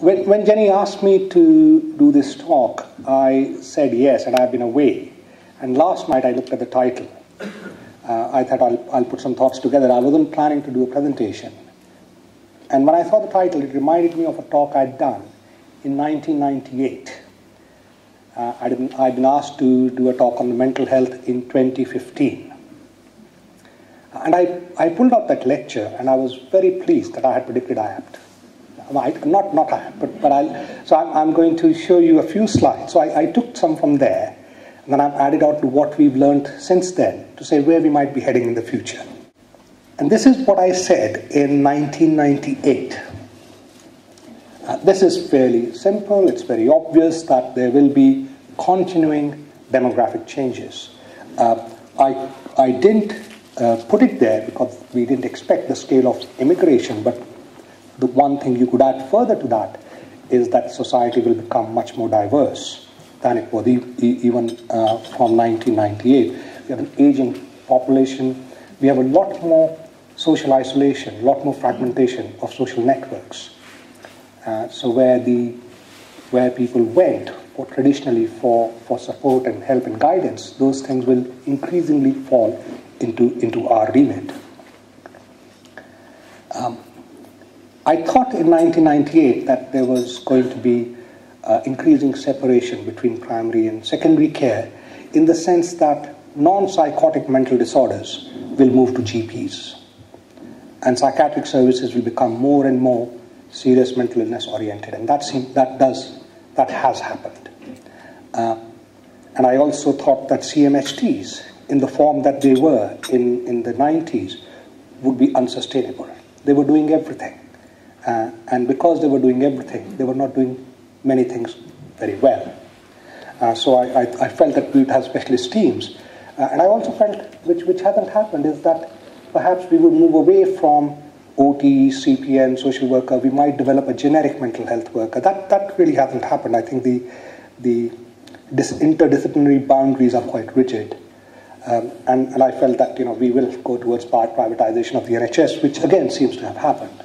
when, when Jenny asked me to do this talk, I said yes, and I've been away. And last night I looked at the title. Uh, I thought I'll, I'll put some thoughts together. I wasn't planning to do a presentation. And when I saw the title, it reminded me of a talk I'd done in 1998. Uh, I'd, been, I'd been asked to do a talk on mental health in 2015. And I, I pulled out that lecture, and I was very pleased that I had predicted IAPT. Not, not IAPT, but, but I'll, so I'm, I'm going to show you a few slides. So I, I took some from there, and then I've added out to what we've learned since then to say where we might be heading in the future. And this is what I said in 1998. Uh, this is fairly simple. It's very obvious that there will be continuing demographic changes. Uh, I, I didn't uh, put it there because we didn't expect the scale of immigration, but the one thing you could add further to that is that society will become much more diverse than it was even uh, from 1998. We have an aging population. We have a lot more social isolation, a lot more fragmentation of social networks. Uh, so where the where people went for traditionally for, for support and help and guidance, those things will increasingly fall into, into our remit. Um, I thought in 1998 that there was going to be uh, increasing separation between primary and secondary care in the sense that non psychotic mental disorders will move to GPs and psychiatric services will become more and more serious mental illness oriented, and that that does that has happened. Uh, and I also thought that CMHTs, in the form that they were in, in the 90s, would be unsustainable. They were doing everything, uh, and because they were doing everything, they were not doing many things very well. Uh, so I, I, I, felt that we would have specialist teams, uh, and I also felt, which which hasn't happened, is that perhaps we would move away from OT, CPN, social worker, we might develop a generic mental health worker. That, that really hasn't happened. I think the, the interdisciplinary boundaries are quite rigid. Um, and, and I felt that you know, we will go towards part privatization of the NHS, which again seems to have happened.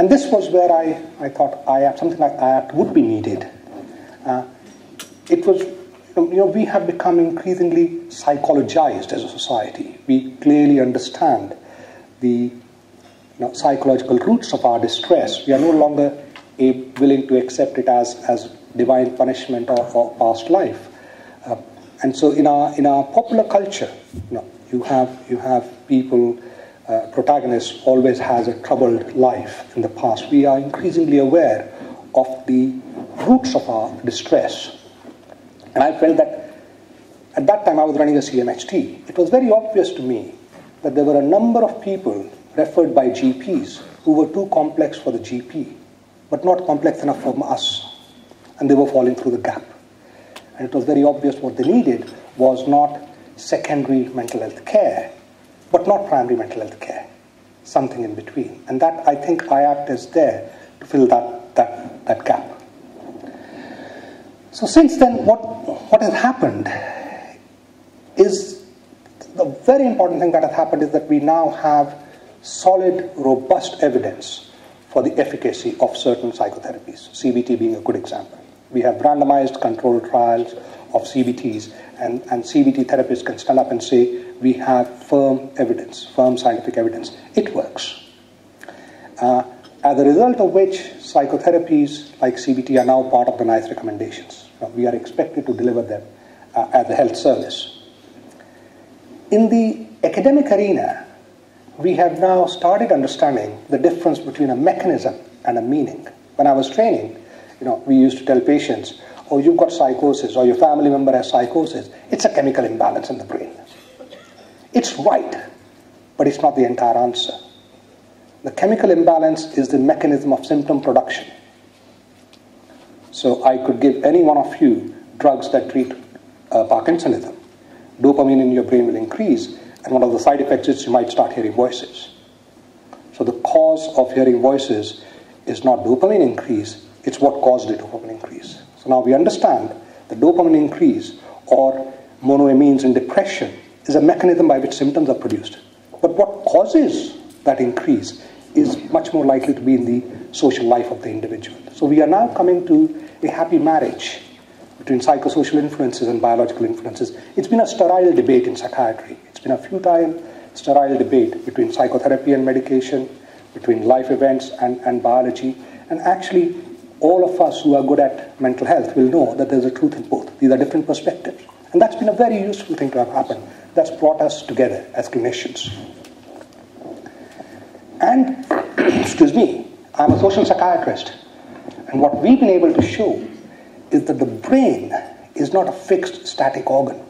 And this was where I, I thought IAPT, something like IAPT would be needed. Uh, it was, you know, we have become increasingly psychologized as a society. We clearly understand the know, psychological roots of our distress. We are no longer willing to accept it as, as divine punishment of our past life. Uh, and so in our, in our popular culture, you, know, you, have, you have people, uh, protagonists always has a troubled life in the past. We are increasingly aware of the roots of our distress. And I felt that at that time I was running a CMHT. It was very obvious to me that there were a number of people referred by GPs who were too complex for the GP, but not complex enough for us. And they were falling through the gap. And it was very obvious what they needed was not secondary mental health care, but not primary mental health care, something in between. And that, I think, IAPT is there to fill that, that, that gap. So, since then, what, what has happened is the very important thing that has happened is that we now have solid, robust evidence for the efficacy of certain psychotherapies, CBT being a good example. We have randomized controlled trials of CBTs, and, and CBT therapists can stand up and say, We have firm evidence, firm scientific evidence. It works. Uh, as a result of which, psychotherapies like CBT are now part of the NICE recommendations. We are expected to deliver them uh, a health service. In the academic arena, we have now started understanding the difference between a mechanism and a meaning. When I was training, you know, we used to tell patients, oh, you've got psychosis, or your family member has psychosis. It's a chemical imbalance in the brain. It's right, but it's not the entire answer. The chemical imbalance is the mechanism of symptom production. So I could give any one of you drugs that treat uh, Parkinsonism. Dopamine in your brain will increase, and one of the side effects is you might start hearing voices. So the cause of hearing voices is not dopamine increase, it's what caused the dopamine increase. So now we understand the dopamine increase or monoamines in depression is a mechanism by which symptoms are produced. But what causes that increase is much more likely to be in the social life of the individual. So we are now coming to a happy marriage between psychosocial influences and biological influences. It's been a sterile debate in psychiatry. It's been a futile, sterile debate between psychotherapy and medication, between life events and, and biology. And actually, all of us who are good at mental health will know that there's a truth in both. These are different perspectives. And that's been a very useful thing to have happened. That's brought us together as clinicians. And, excuse me, I'm a social psychiatrist. And what we've been able to show is that the brain is not a fixed static organ.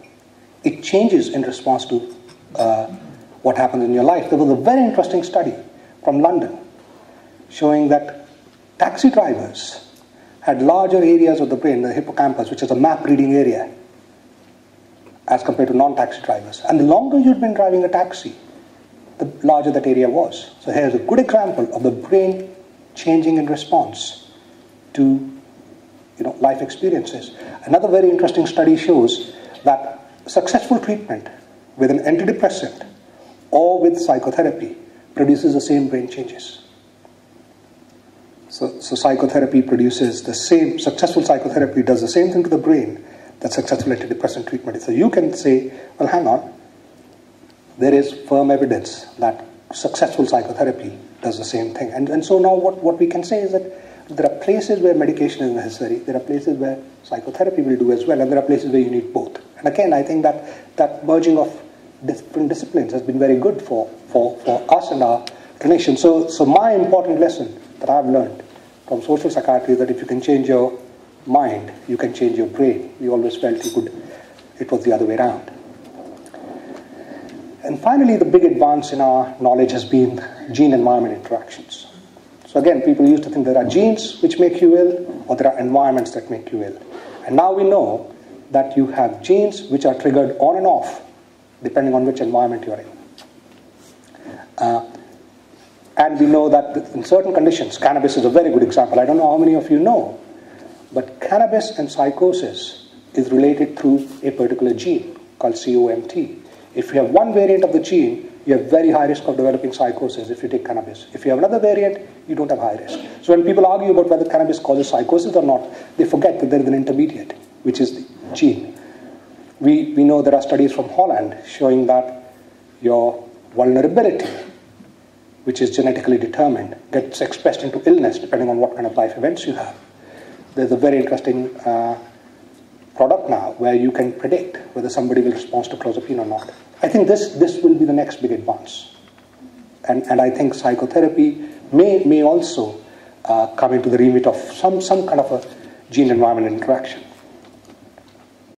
It changes in response to uh, what happens in your life. There was a very interesting study from London showing that taxi drivers had larger areas of the brain, the hippocampus, which is a map reading area, as compared to non taxi drivers. And the longer you'd been driving a taxi, the larger that area was. So here's a good example of the brain changing in response to you know, life experiences. Another very interesting study shows that successful treatment with an antidepressant or with psychotherapy produces the same brain changes. So, so psychotherapy produces the same, successful psychotherapy does the same thing to the brain that successful antidepressant treatment. So you can say, well, hang on, there is firm evidence that successful psychotherapy does the same thing. And, and so now what, what we can say is that there are places where medication is necessary, there are places where psychotherapy will do as well, and there are places where you need both. And again, I think that that merging of different disciplines has been very good for, for, for us and our clinicians. So, so my important lesson that I've learned from social psychiatry is that if you can change your mind, you can change your brain. We always felt you could, it was the other way around. And finally, the big advance in our knowledge has been gene environment interactions. So, again, people used to think there are genes which make you ill, or there are environments that make you ill. And now we know that you have genes which are triggered on and off depending on which environment you're in. Uh, and we know that in certain conditions, cannabis is a very good example. I don't know how many of you know, but cannabis and psychosis is related through a particular gene called COMT. If you have one variant of the gene, you have very high risk of developing psychosis if you take cannabis. If you have another variant, you don't have high risk. So when people argue about whether cannabis causes psychosis or not, they forget that there is an intermediate, which is the gene. We, we know there are studies from Holland showing that your vulnerability, which is genetically determined, gets expressed into illness depending on what kind of life events you have. There's a very interesting uh, product now where you can predict whether somebody will respond to clozapine or not. I think this, this will be the next big advance. And, and I think psychotherapy may, may also uh, come into the remit of some, some kind of a gene environment interaction.